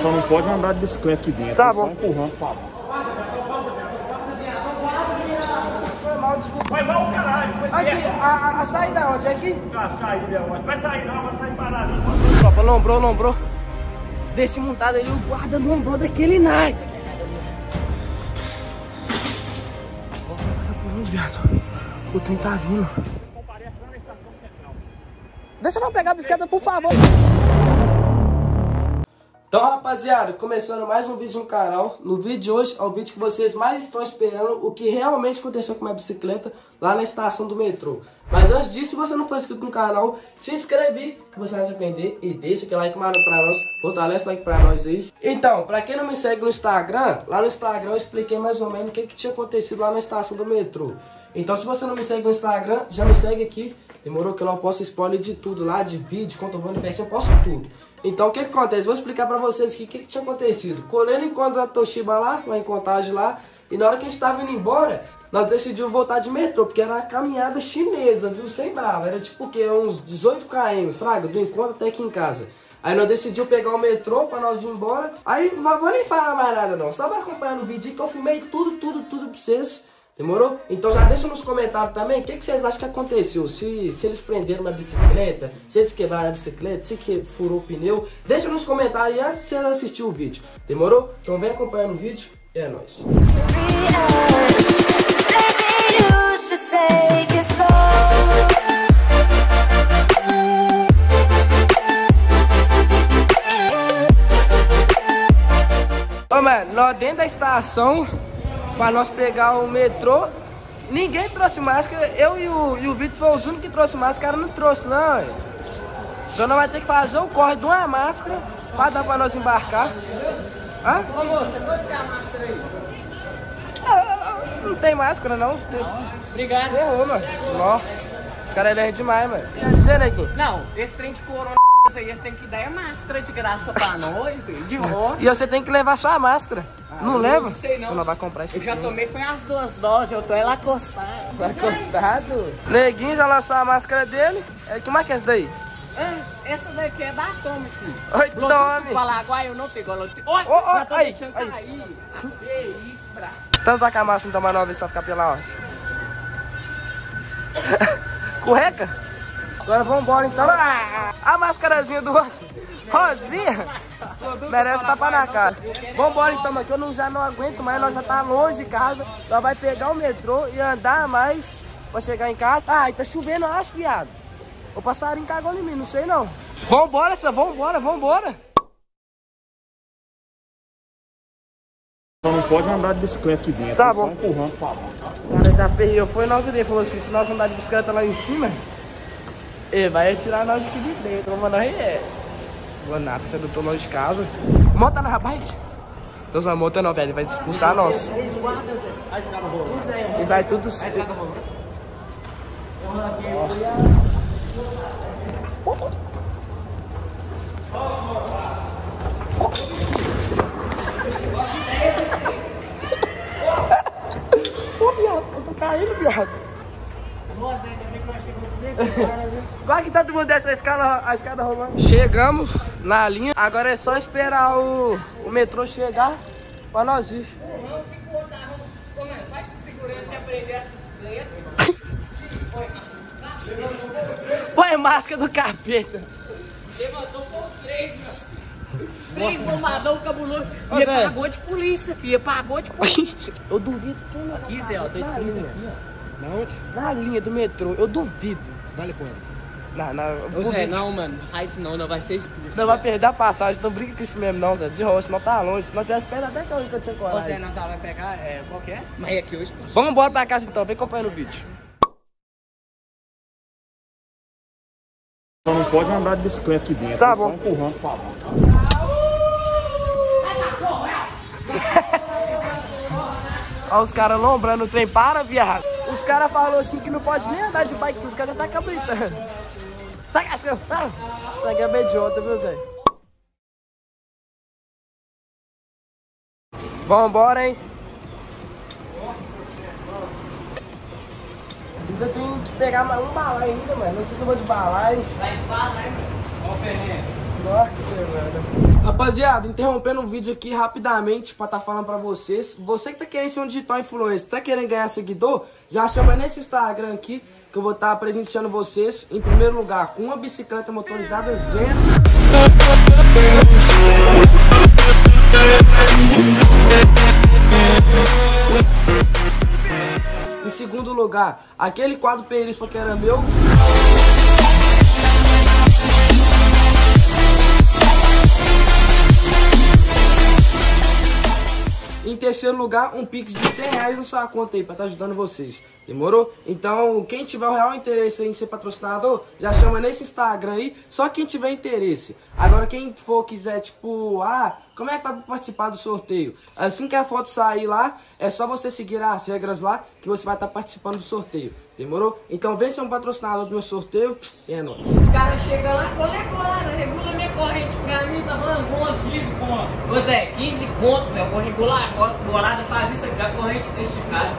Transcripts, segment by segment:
Só não pode andar de bicicleta aqui dentro. Tá bom. Só empurrando pra lá. Foi mal, desculpa. Vai mal o caralho. Foi Aqui, a, a, a saída onde? É aqui? pra sair, Leão. Vai sair não, vai sair parado. Tropa, lombrou, lombrou. Desse montado ali, o guarda lombrou daquele naipe. viado. O trem tá vindo. Deixa eu pegar a bicicleta, por favor. Então, rapaziada, começando mais um vídeo no canal. No vídeo de hoje é o vídeo que vocês mais estão esperando, o que realmente aconteceu com a minha bicicleta lá na estação do metrô. Mas antes disso, se você não for inscrito no canal, se inscreve que você vai se arrepender e deixa aquele like maroto pra nós, fortalece o like pra nós aí. Então, pra quem não me segue no Instagram, lá no Instagram eu expliquei mais ou menos o que, que tinha acontecido lá na estação do metrô. Então, se você não me segue no Instagram, já me segue aqui. Demorou que eu posto spoiler de tudo lá, de vídeo, quando eu vou no eu posto tudo. Então, o que, que acontece? Vou explicar pra vocês o que, que tinha acontecido. Colei no encontro da Toshiba lá, lá em Contagem lá, e na hora que a gente tava indo embora, nós decidimos voltar de metrô, porque era uma caminhada chinesa, viu? Sem brava. Era tipo o quê? Uns 18 km, fraga, do encontro até aqui em casa. Aí nós decidimos pegar o metrô pra nós ir embora. Aí, não vou nem falar mais nada não, só vai acompanhar no vídeo que eu filmei tudo, tudo, tudo pra vocês. Demorou? Então já deixa nos comentários também o que, que vocês acham que aconteceu. Se, se eles prenderam minha bicicleta, se eles quebraram a bicicleta, se que furou o pneu. Deixa nos comentários antes de vocês assistirem o vídeo. Demorou? Então vem acompanhando o vídeo e é nóis. Ô, mano, nós dentro da estação, pra nós pegar o metrô, ninguém trouxe máscara. Eu e o, e o Vitor foi os únicos que trouxe máscara, o cara não trouxe, não. ué. Então nós vamos ter que fazer o corre de uma máscara pra dar pra nós embarcar. Hã? Ô, moça, que é a máscara aí? não tem máscara, não. Obrigado. Ferrou, mano. Nó. Esse cara é demais, mano. Quer dizer, neguinho? Não, esse trem de corona aí, eles têm que dar é máscara de graça pra nós, de roça. E você tem que levar sua máscara. Não eu leva? não sei não. Nós vai comprar isso Eu já tomei, foi as duas doses, eu tô ela acostado. Tá encostado? Neguinho já lançou a máscara dele. É, que marca é essa daí? Ah, essa daqui é da Atomic. Oi, tome. Paraguai eu não pegou. Ela... Olha, Ô, ô, já tô aí, deixando cair. Que isso. Então tá com a máscara então, pra nós ver se vai ficar pela onde. Correca? Agora vambora então. Ah, a máscarazinha do outro. Rosinha. Merece tapar na cara. Vambora então, mano, que eu não, já não aguento mais. Nós já tá longe de casa. Nós vai pegar o metrô e andar mais pra chegar em casa. Ah, e tá chovendo, acho, viado. O passarinho cagou em mim, não sei não. Vambora, essa, vambora, vambora. Só não pode andar de bicicleta aqui dentro. Tá é bom. Só empurrando pra lá. Cara já perreu, foi nós ali, falou assim, se nós andar de bicicleta lá em cima, ele vai tirar nós aqui de dentro, vamos mandar é. Nada, você não tô longe de casa. Monta na bike. Deus não monta não, velho, ele vai expulsar nós. Eles vai tudo... Ô, viado, eu tô caindo, viado. Agora que todo mundo desce a escada, a escada rolando. Chegamos na linha. Agora é só esperar o, o metrô chegar pra nós ir. Põe máscara do capeta. Trem bombadão cabuloso. E ele pagou de polícia, filha. Pagou de polícia. Eu duvido que não. Aqui, Zé, ó, tá Na escrito linha. aqui, Na linha do metrô, eu duvido. Vale quanto? Na, na, Ô Zé, não, mano. Faz isso não, não vai ser expulso. Não vai perder a passagem, não brinca com isso mesmo não, Zé. De roça, não tá longe. Se não tivesse perto, até que hoje que eu tinha Ô coragem. Zé, nós vai pegar, é, qual que é? Mas aqui hoje expulso. Vamos embora pra casa então, vem acompanhando o vídeo. Só não pode andar de bicicleta aqui dentro. Tá é Só bom. empurrando pra lá. Olha os caras lombrando o trem, para, viado. Os caras falaram assim que não pode nem andar de bike, que os caras já tá cabritando. Sai, para. Isso aqui é idiota, viu, Zé? Vambora, hein? Ainda tem que pegar mais um balai ainda, mano. Não sei se eu vou de balai. Vai falar, né? Ó senhora. Rapaziada, interrompendo o vídeo aqui rapidamente pra tá falando pra vocês. Você que tá querendo ser um digital influencer, tá querendo ganhar seguidor, já chama nesse Instagram aqui que eu vou estar tá presenteando vocês em primeiro lugar com uma bicicleta motorizada zero. Em segundo lugar, aquele quadro perifa que era meu. Em terceiro lugar, um pix de 100 reais na sua conta aí, pra estar tá ajudando vocês. Demorou? Então, quem tiver o real interesse em ser patrocinador, já chama nesse Instagram aí, só quem tiver interesse. Agora, quem for quiser, tipo, ah, como é que vai participar do sorteio? Assim que a foto sair lá, é só você seguir as regras lá, que você vai estar participando do sorteio. Demorou? Então vem ser um patrocinador do meu sorteio e é nóis. Os caras chegam lá, qual é colar? Regula minha corrente pra mim, tá falando quanto? 15 conto. Ô Zé, 15 contos, eu vou regular agora. Morada faz isso aqui, a corrente deste cara.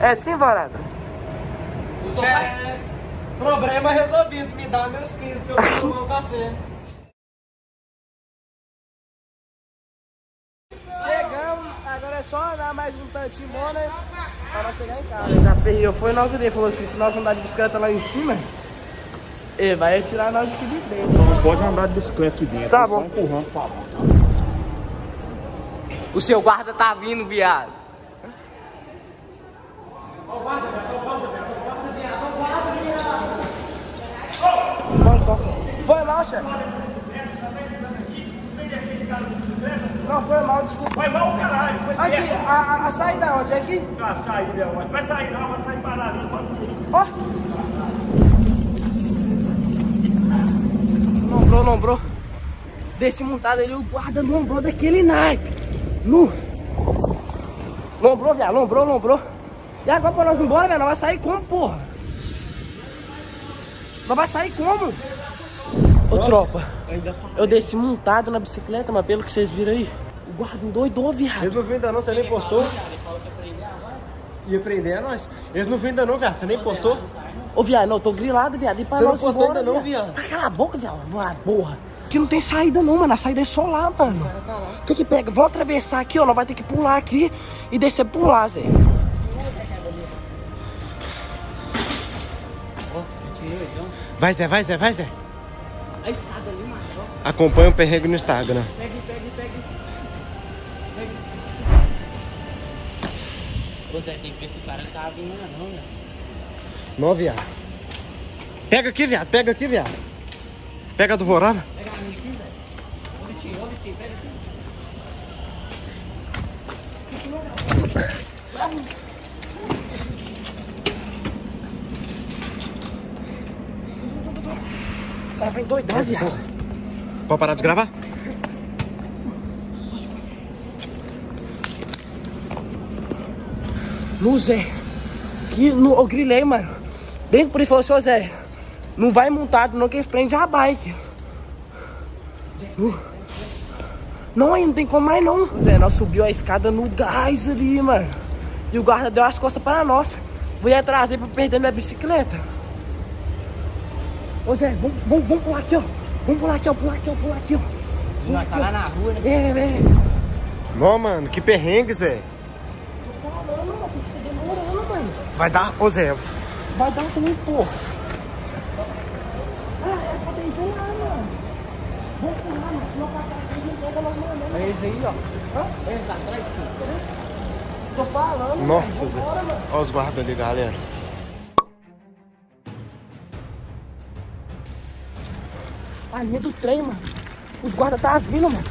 É sim, Varada? É, problema resolvido. Me dá meus 15 que eu vou tomar um café. Só andar mais um tantinho bom, né? Pra nós chegar em casa. Já ferrou, foi nós ali, falou assim, se nós andar de bicicleta lá em cima, ele vai tirar nós aqui de dentro. Então não pode andar de bicicleta aqui dentro, Tá é só bom. empurrando pra lá. O seu guarda tá vindo, viado. Vamos, então. Foi mal, chefe? Não, foi mal, desculpa. Vai mal o caralho. Foi Aqui, a, a, a saída é onde? É aqui? Ah, sai, Leão. Vai sair não, vai sair parado. Ó. Lombrou, lombrou. Desse montado ali, o guarda lombrou daquele naipe. Nu. Lombrou, viado, lombrou, lombrou. E agora pra nós ir embora, velho, nós vai sair como, porra? Nós vai sair como? Ô, tropa, eu desci montado na bicicleta, mas pelo que vocês viram aí, o guarda endoidou, viado. Eles não viram ainda não, você nem postou? Ia prender a nós? Eles não viram ainda não, viado, você nem postou? Ô, viado, não, eu tô grilado, viado. E pra Você não postou embora, ainda não, viado? Tá, cala a boca, viado. Porra. Aqui não tem saída não, mano. A saída é só lá, mano. O que que pega? Vamos atravessar aqui, ó. Nós vai ter que pular aqui e descer por lá, Zé. Vai, Zé, vai, Zé, vai, Zé. A escada ali, mano. Acompanha o perrego no Instagram. Pega, pega, pega. Ô Zé, tem que ver se o cara não tá vindo lá, não, né? Não, viado. Pega aqui, viado, pega aqui, viado. Pega a do Vorana. Pega a minha aqui, Zé. Ô Vitinho, ô Vitinho, pega aqui. O cara vai doidar, viado. Pode parar de gravar? No Zé. Que no, eu grilei, mano. Bem por isso falou ô Zé. Não vai montado, não, que eles prendem a bike. Não, aí não tem como mais não. Zé, nós subiu a escada no gás ali, mano. E o guarda deu as costas para nós. Vou ir atrás pra perder minha bicicleta. Ô Zé, vamos, vamos, vamos pular aqui, ó. Vamos pular aqui, ó. Pular aqui, ó. Pular aqui, ó. Nós tá lá na rua, né? É, é. Não, mano, que perrengue, Zé. Tô falando, mano. Tá demorando, mano. Vai dar, ô Zé. Vai dar também, porra. Ah, é pra ter lá, mano. Vamos pular, mano. Se não passar aqui, não pega nós mandando. É esse aí, ó. Hã? Esse atrás, sim. Tô falando, Nossa. Zé. Mano. Olha os guardas ali, galera. A linha do trem, mano. Os guardas tá vindo, mano.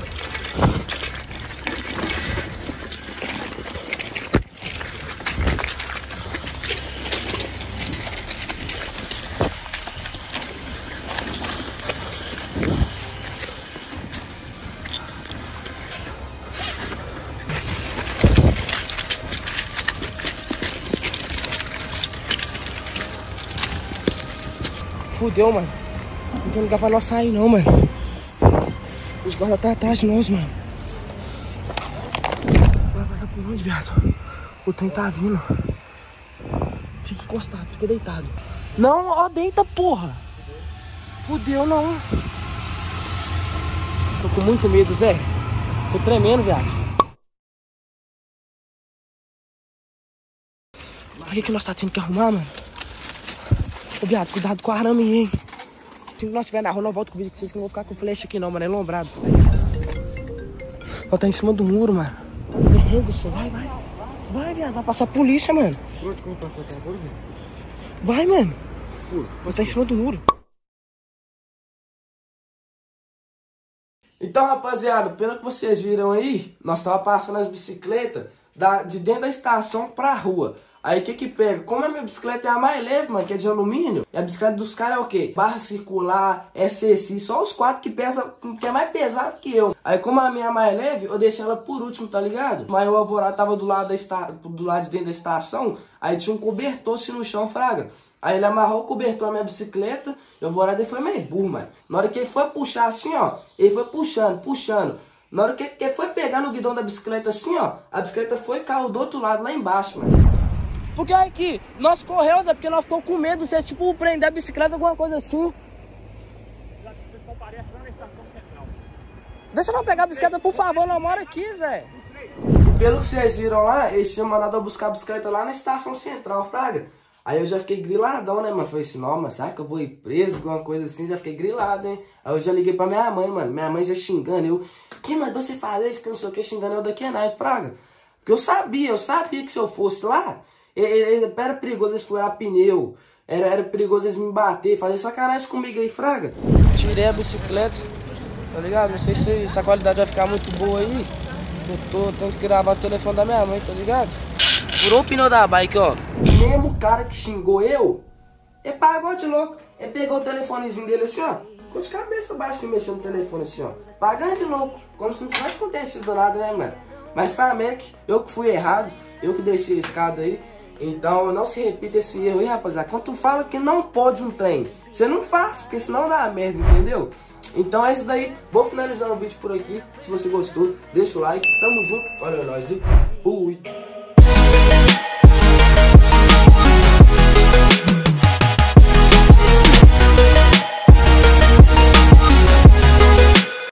Fudeu, mano. Tem lugar pra nós sair, não, mano. Os guardas tá atrás de nós, mano. Vai passar por onde, viado? O trem tá vindo. Fica encostado, fica deitado. Não, ó, deita, porra. Fudeu, não. tô com muito medo, Zé. Tô tremendo, viado. Olha o que nós tá tendo que arrumar, mano. Ô, viado, cuidado com a arame hein. Se nós estiver na rua, não volto com o vídeo com vocês que eu não vou ficar com flecha aqui não, mano. É lombrado. Ela tá em cima do muro, mano. Vai, vai. Vai, viado. Vai passar a polícia, mano. Vou passar aqui agora? Vai, mano. Ela tá em cima do muro. Então, rapaziada, pelo que vocês viram aí, nós tava passando as bicicletas da, de dentro da estação pra rua. Aí o que que pega? Como a minha bicicleta é a mais leve, mano, que é de alumínio, e a bicicleta dos caras é o quê? Barra circular, SSI, só os quatro que pesa, que é mais pesado que eu. Aí como a minha é mais leve, eu deixei ela por último, tá ligado? Mas o alvorado tava do lado, da esta, do lado de dentro da estação, aí tinha um cobertor assim no chão, fraga. Aí ele amarrou o cobertor na minha bicicleta, e o alvorado ele foi meio burro, mano. Na hora que ele foi puxar assim, ó, ele foi puxando, puxando. Na hora que ele foi pegar no guidão da bicicleta assim, ó, a bicicleta foi e caiu do outro lado, lá embaixo, mano. Porque olha aqui, nós corremos, é porque nós ficamos com medo de você, tipo, prender a bicicleta, alguma coisa assim. Deixa eu pegar a bicicleta, por favor, não mora aqui, Zé. Pelo que vocês viram lá, eles tinham mandado eu buscar a bicicleta lá na estação central, Fraga. Aí eu já fiquei griladão, né, mano? Falei assim, não, mas será que eu vou ir preso, alguma coisa assim? Já fiquei grilado, hein? Aí eu já liguei pra minha mãe, mano. Minha mãe já xingando. Eu, quem mandou você fazer isso? Que não sei o que, xingando eu daqui nada, Fraga. Porque eu sabia, eu sabia que se eu fosse lá, era perigoso eles furar pneu. Era, era perigoso eles me bater, fazer sacanagem comigo aí, Fraga. Tirei a bicicleta, tá ligado? Não sei se, se a qualidade vai ficar muito boa aí. Eu tô tendo que gravar o telefone da minha mãe, tá ligado? Furou o pneu da bike, ó. O mesmo cara que xingou eu, é pagou de louco. Ele pegou o telefonezinho dele assim, ó. Ficou de cabeça baixa assim, mexendo no telefone assim, ó. Pagando de louco. Como se não tivesse acontecido nada, né, mano? Mas tá, Mac, eu que fui errado. Eu que desci a escada aí. Então não se repita esse erro aí, rapaziada. Quando tu fala que não pode um trem, você não faz, porque senão dá merda, entendeu? Então é isso daí. Vou finalizar o vídeo por aqui. Se você gostou, deixa o like. Tamo junto. Olha nós e fui.